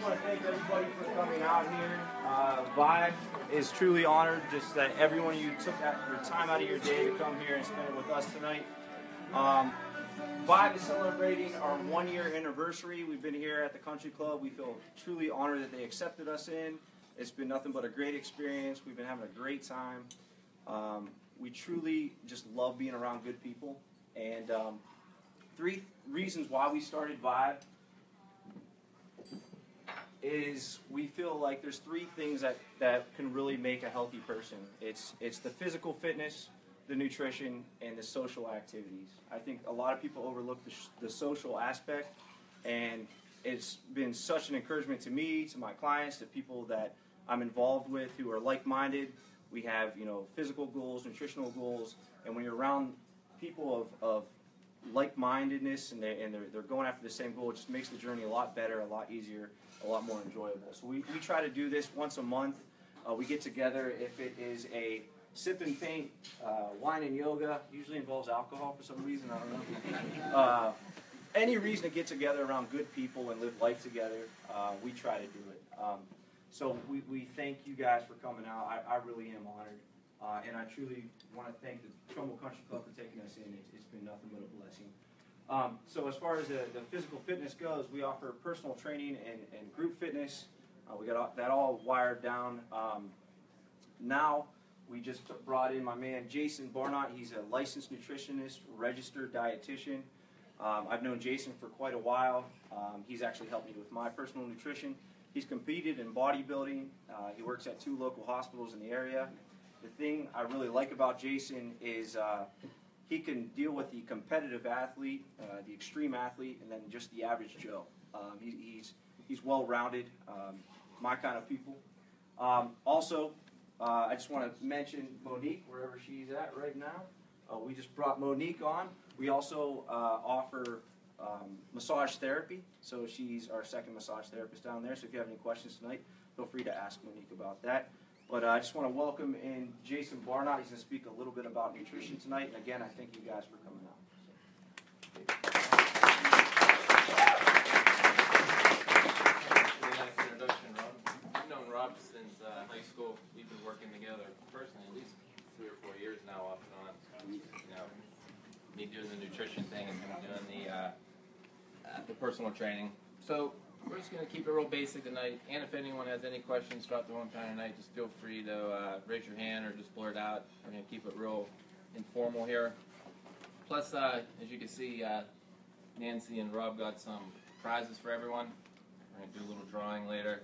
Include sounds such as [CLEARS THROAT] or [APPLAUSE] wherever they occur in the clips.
just want to thank everybody for coming out here. Uh, Vibe is truly honored just that every one of you took that, your time out of your day to come here and spend it with us tonight. Um, Vibe is celebrating our one year anniversary. We've been here at the country club. We feel truly honored that they accepted us in. It's been nothing but a great experience. We've been having a great time. Um, we truly just love being around good people. And um, three reasons why we started Vibe is we feel like there's three things that, that can really make a healthy person. It's it's the physical fitness, the nutrition, and the social activities. I think a lot of people overlook the, the social aspect, and it's been such an encouragement to me, to my clients, to people that I'm involved with who are like-minded. We have you know physical goals, nutritional goals, and when you're around people of, of like-mindedness and, they, and they're, they're going after the same goal, it just makes the journey a lot better, a lot easier, a lot more enjoyable. So we, we try to do this once a month. Uh, we get together if it is a sip and paint, uh, wine and yoga, usually involves alcohol for some reason, I don't know. Uh, any reason to get together around good people and live life together, uh, we try to do it. Um, so we, we thank you guys for coming out. I, I really am honored. Uh, and I truly want to thank the Trumbull Country Club for taking us in. It's, it's been nothing but a blessing. Um, so as far as the, the physical fitness goes, we offer personal training and, and group fitness. Uh, we got all, that all wired down. Um, now we just brought in my man Jason Barnot. He's a licensed nutritionist, registered dietitian. Um, I've known Jason for quite a while. Um, he's actually helped me with my personal nutrition. He's competed in bodybuilding. Uh, he works at two local hospitals in the area. The thing I really like about Jason is uh, he can deal with the competitive athlete, uh, the extreme athlete, and then just the average Joe. Um, he, he's he's well rounded, um, my kind of people. Um, also, uh, I just want to mention Monique wherever she's at right now. Uh, we just brought Monique on. We also uh, offer um, massage therapy, so she's our second massage therapist down there. So if you have any questions tonight, feel free to ask Monique about that. But uh, I just want to welcome in Jason Barnot. He's going to speak a little bit about nutrition tonight. And again, I thank you guys for coming Really nice introduction, Rob. I've known Rob since uh, high school. We've been working together personally at least three or four years now, off and on. You know, me doing the nutrition thing and him doing the uh, uh, the personal training. So we're just gonna keep it real basic tonight. And if anyone has any questions throughout the whole entire night, just feel free to uh, raise your hand or just blurt out. We're gonna keep it real informal here. Plus, uh, as you can see, uh, Nancy and Rob got some prizes for everyone. We're gonna do a little drawing later.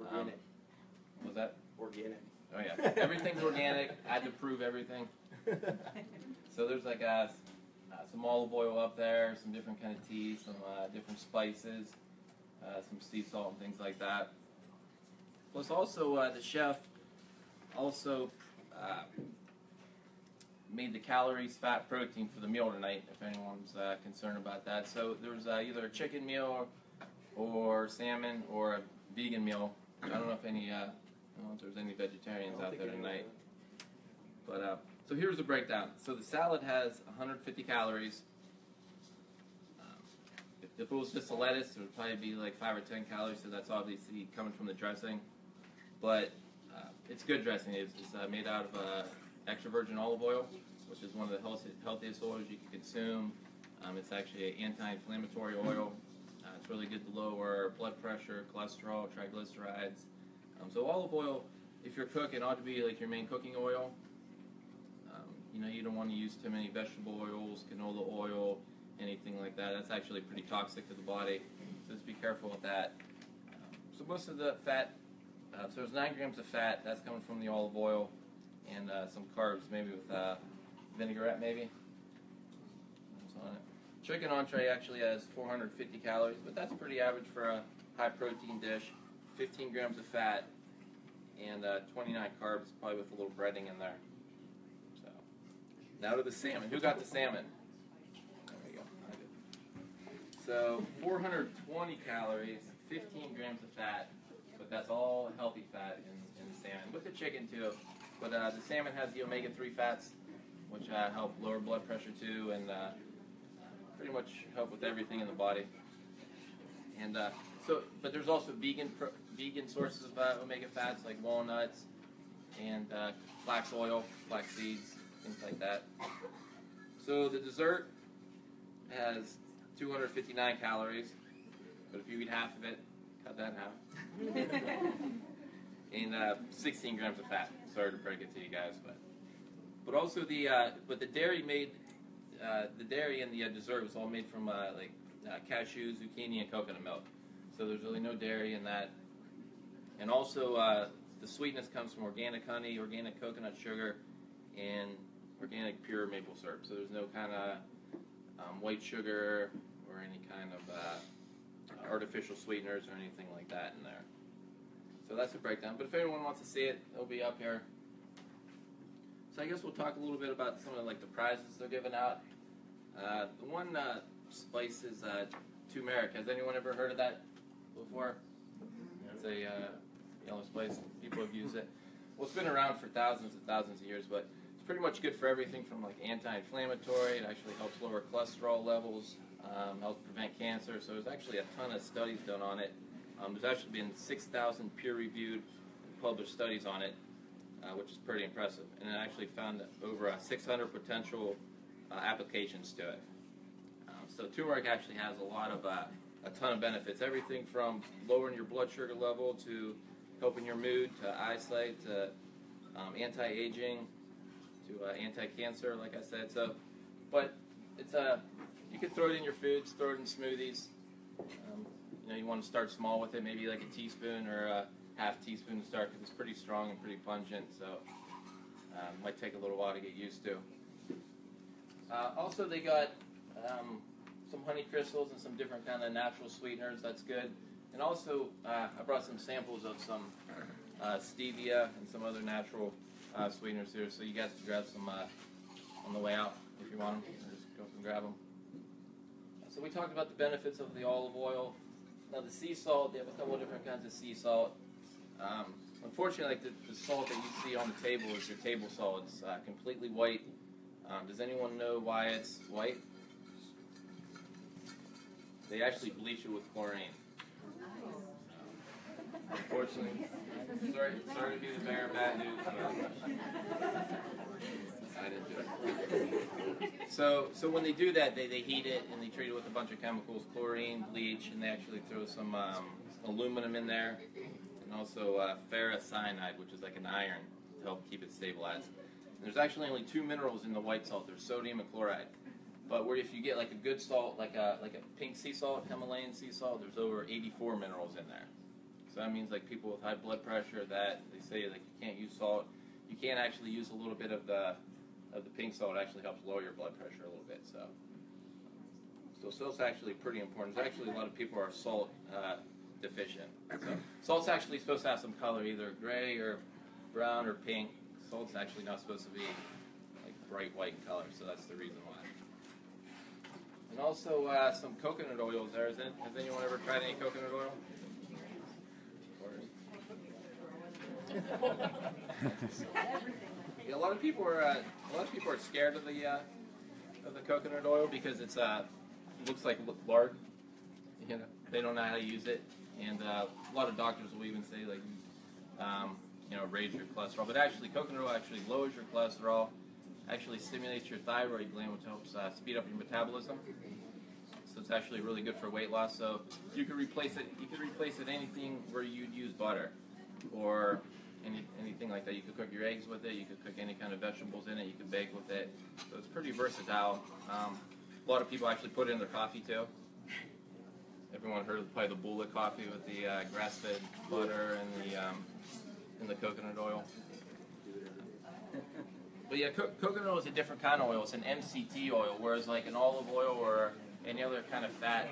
Organic. Um, was that? Organic. Oh yeah, everything's organic. I had to prove everything. [LAUGHS] So there's like uh, uh, some olive oil up there, some different kind of teas, some uh, different spices, uh, some sea salt and things like that. Plus also uh, the chef also uh, made the calories, fat, protein for the meal tonight. If anyone's uh, concerned about that, so there was uh, either a chicken meal or salmon or a vegan meal. I don't know if any, uh, I don't know if there's any vegetarians out there tonight. But uh, so here's the breakdown. So the salad has 150 calories. If, it was just a lettuce, it would probably be like five or 10 calories. So that's obviously coming from the dressing. But uh, it's good dressing. It's, it's uh, made out of uh, extra virgin olive oil, which is one of the healthy, healthiest oils you can consume. Um, it's actually an anti-inflammatory oil. Uh, it's really good to lower blood pressure, cholesterol, triglycerides. Um, so olive oil, if you're cooking, ought to be like your main cooking oil. Um, you know, you don't want to use too many vegetable oils, canola oil, anything like that. That's actually pretty toxic to the body. So just be careful with that. Um, so most of the fat, uh, so there's nine grams of fat. That's coming from the olive oil, and uh, some carbs, maybe with uh, vinaigrette, maybe. On it. Chicken entree actually has 450 calories, but that's pretty average for a high protein dish. 15 grams of fat and uh, 29 carbs, probably with a little breading in there. So now to the salmon. Who got the salmon? There we go. I did. So 420 calories, 15 grams of fat, but that's all healthy fat in, in the salmon, with the chicken too. But uh, the salmon has the omega-3 fats, which uh, help lower blood pressure too, and uh, pretty much help with everything in the body. And uh, so, but there's also vegan vegan sources of uh, omega fats like walnuts and uh, flax oil, flax seeds, things like that. So the dessert has 259 calories, but if you eat half of it, cut that in half. [LAUGHS] and uh, 16 grams of fat. Sorry to break it to you guys, but but also the uh, but the dairy made uh, the dairy and the uh, dessert was all made from uh, like uh, cashews, zucchini, and coconut milk. So there's really no dairy in that. And also uh, the sweetness comes from organic honey, organic coconut sugar, and organic pure maple syrup. So there's no kind of um, white sugar or any kind of uh, artificial sweeteners or anything like that in there. So that's a breakdown. But if anyone wants to see it, it'll be up here. So I guess we'll talk a little bit about some of like the prizes they're giving out. Uh, the one uh, spice is uh, turmeric. Has anyone ever heard of that before? It's a uh, yellow spice. People have used it. Well, it's been around for thousands and thousands of years, but it's pretty much good for everything from like anti-inflammatory. It actually helps lower cholesterol levels, um, helps prevent cancer. So there's actually a ton of studies done on it. Um, there's actually been 6,000 peer-reviewed published studies on it, uh, which is pretty impressive. And it actually found over uh, 600 potential uh, applications to it. Um, so turmeric actually has a lot of uh, a ton of benefits. Everything from lowering your blood sugar level to helping your mood to eyesight to um, anti-aging to uh, anti-cancer, like I said. So, but it's a you could throw it in your foods, throw it in smoothies. Um, you know, you want to start small with it, maybe like a teaspoon or a half teaspoon to start because it's pretty strong and pretty pungent. So, um, might take a little while to get used to. Uh, also, they got um, some honey crystals and some different kind of natural sweeteners. That's good. And also, uh, I brought some samples of some uh, stevia and some other natural uh, sweeteners here, so you guys can grab some uh, on the way out if you want them. Just go and grab them. So we talked about the benefits of the olive oil. Now the sea salt, they have a couple of different kinds of sea salt. Um, unfortunately, like the, the, salt that you see on the table is your table salt. It's uh, completely white. Um, does anyone know why it's white? They actually bleach it with chlorine. Unfortunately, sorry, sorry to be the bearer of bad news. I didn't do it. So, so when they do that, they, they heat it and they treat it with a bunch of chemicals, chlorine, bleach, and they actually throw some um, aluminum in there, and also uh, ferrocyanide, which is like an iron to help keep it stabilized. And there's actually only two minerals in the white salt. There's sodium and chloride. But where if you get like a good salt, like a like a pink sea salt, Himalayan sea salt, there's over 84 minerals in there. So that means like people with high blood pressure that they say like you can't use salt. You can't actually use a little bit of the of the pink salt. Actually helps lower your blood pressure a little bit. So so salt's actually pretty important. There's actually a lot of people are salt uh, deficient. So salt's actually supposed to have some color, either gray or brown or pink. Salt's actually not supposed to be like bright white in color. So that's the reason why. And also uh, some coconut oils there. Has, it, has anyone ever tried any coconut oil? [LAUGHS] a lot of people are uh, a lot of people are scared of the uh, of the coconut oil because it's uh, looks like lard. You know, they don't know how to use it, and uh, a lot of doctors will even say like, um, you know, raise your cholesterol. But actually, coconut oil actually lowers your cholesterol actually stimulates your thyroid gland, which helps uh, speed up your metabolism. So it's actually really good for weight loss. So you could replace it. You could replace it anything where you'd use butter, or any, anything like that. You could cook your eggs with it. You could cook any kind of vegetables in it. You could bake with it. So it's pretty versatile. Um, a lot of people actually put it in their coffee too. Everyone heard of probably the bullet coffee with the uh, grass-fed butter and the um, and the coconut oil. But yeah, co- coconut oil is a different kind of oil. It's an MCT oil, whereas like an olive oil or any other kind of fat,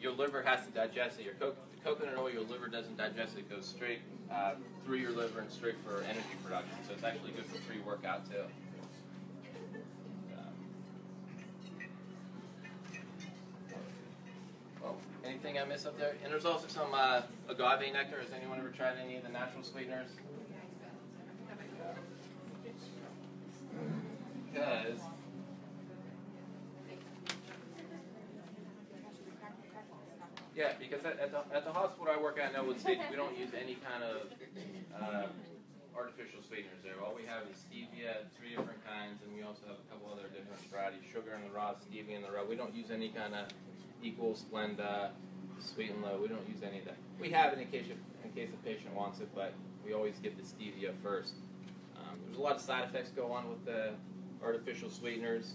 your liver has to digest it. Your co- coconut oil, your liver doesn't digest it. It goes straight uh, through your liver and straight for energy production. So it's actually good for pre-workout too. Well, anything I miss up there? And there's also some uh, agave nectar. Has anyone ever tried any of the natural sweeteners? because Yeah, because at, at, the, at the hospital I work at in Ellwood City, we don't [LAUGHS] use any kind of uh, artificial sweeteners there. All we have is stevia, three different kinds, and we also have a couple other different varieties, sugar in the raw, stevia in the raw. We don't use any kind of equal, Splenda, sweet and low. We don't use any of that. We have it in case, you, in case the patient wants it, but we always give the stevia first. Um, there's a lot of side effects go on with the artificial sweeteners,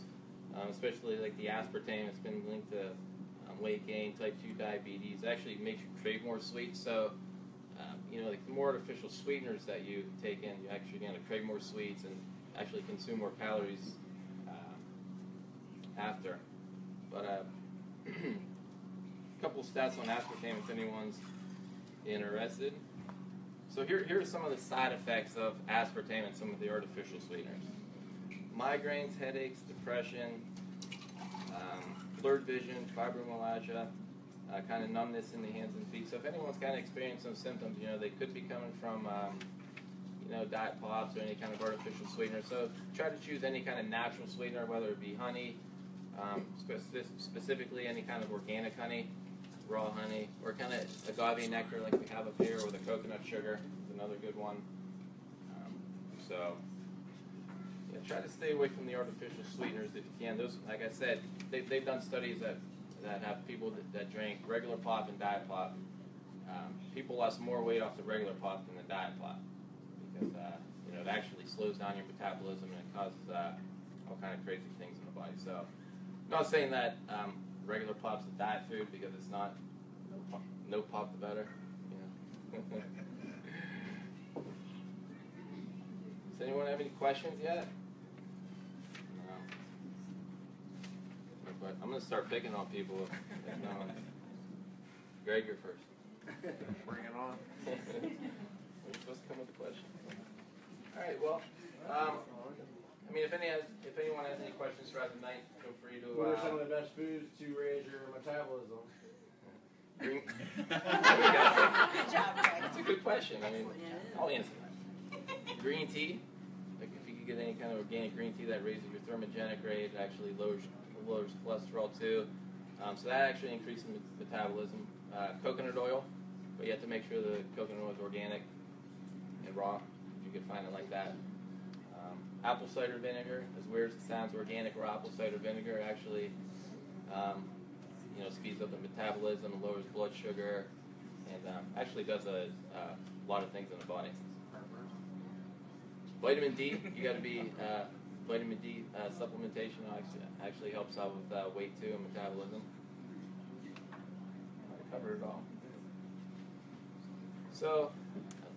um, especially like the aspartame. It's been linked to weight gain, type 2 diabetes. It actually makes you crave more sweets. So, um, you know, the more artificial sweeteners that you take in, you actually going to crave more sweets and actually consume more calories uh, after. But uh, a [CLEARS THROAT] couple stats on aspartame if anyone's interested. So here, here are some of the side effects of aspartame and some of the artificial sweeteners. Migraines, headaches, depression, um, blurred vision, fibromyalgia, uh, kind of numbness in the hands and feet. So if anyone's kind of experiencing some symptoms, you know, they could be coming from, um, you know, diet pops or any kind of artificial sweetener. So try to choose any kind of natural sweetener, whether it be honey, um, spe- specifically any kind of organic honey, raw honey, or kind of agave nectar like we have up here, or the coconut sugar is another good one. Um, so try to stay away from the artificial sweeteners if you can. Those, like I said, they, they've done studies that, that have people that, that drink regular pop and diet pop. Um, people lost more weight off the regular pop than the diet pop because uh, you know it actually slows down your metabolism and it causes uh, all kind of crazy things in the body. So, I'm not saying that um, regular pop's a diet food because it's not. No pop, no pop the better. [LAUGHS] Does anyone have any questions yet? But I'm gonna start picking on people. If no Greg, you're first. Bring it on. [LAUGHS] We're supposed to come with a question. All right. Well, um, I mean, if any has, if anyone has any questions throughout the night, feel free to. What are uh, some of the best foods to raise your metabolism? Green. [LAUGHS] Good job, Greg. That's a good question. I mean, Excellent. I'll answer that. Green tea. Like if you could get any kind of organic green tea that raises your thermogenic rate, actually lowers lowers cholesterol too. Um, so that actually increases metabolism. Uh, coconut oil, but you have to make sure the coconut oil is organic and raw. If you can find it like that. Um, apple cider vinegar, as weird as it sounds, organic or apple cider vinegar actually, um, you know, speeds up the metabolism, lowers blood sugar, and um, actually does a, a lot of things in the body. Vitamin D, you got to be uh, vitamin D uh, supplementation actually, actually helps out with uh, weight too and metabolism. I covered it all. So,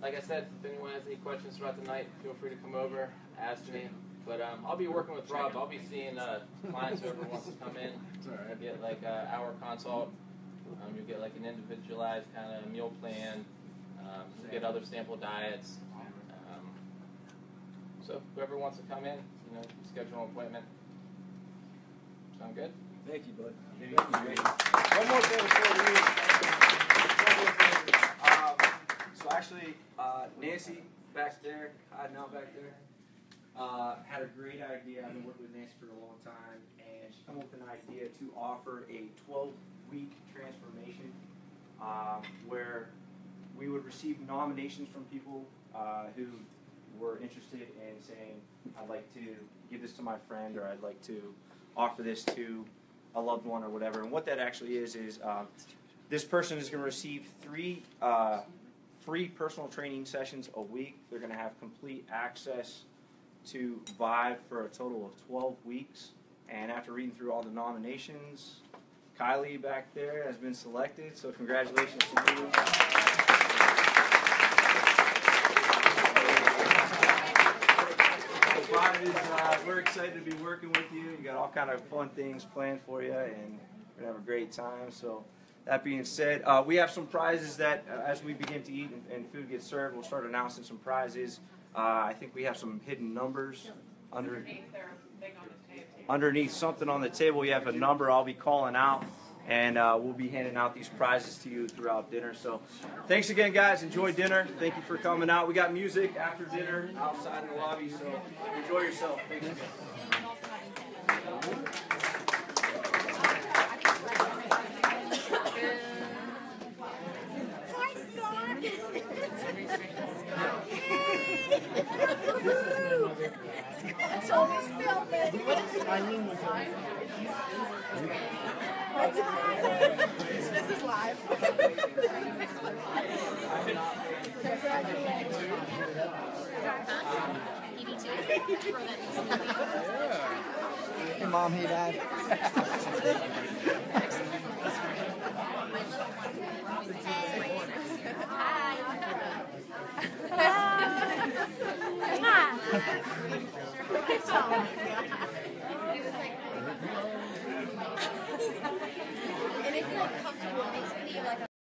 like I said, if anyone has any questions throughout the night, feel free to come over, ask me. But um, I'll be working with Rob. I'll be seeing uh, clients whoever wants to come in. I get like an hour consult. Um, you'll get like an individualized kind of meal plan. Um, you'll get other sample diets. Um, so whoever wants to come in, you know, schedule an appointment. Sound good? Thank you, bud. Thank you. One more thing before we leave. One more thing. Um, so actually, uh, Nancy back there, hiding out back there, uh, had a great idea. I've been working with Nancy for a long time, and she came up with an idea to offer a 12-week transformation um, where we would receive nominations from people uh, who were interested in saying, I'd like to give this to my friend, or I'd like to offer this to a loved one, or whatever. And what that actually is, is uh, this person is going to receive three uh, free personal training sessions a week. They're going to have complete access to Vibe for a total of 12 weeks. And after reading through all the nominations, Kylie back there has been selected. So congratulations to you. Is, uh, we're excited to be working with you. You got all kind of fun things planned for you, and we're gonna have a great time. So. That being said, uh, we have some prizes that, uh, as we begin to eat and, and food gets served, we'll start announcing some prizes. Uh, I think we have some hidden numbers under, Underneath, they're big on the table. underneath something on the table. We have a number I'll be calling out, and uh, we'll be handing out these prizes to you throughout dinner. So, thanks again, guys. Enjoy dinner. Thank you for coming out. We got music after dinner outside in the lobby, so enjoy yourself. Thanks again. It's always filming. This is live. Hey, mom, hey, dad. And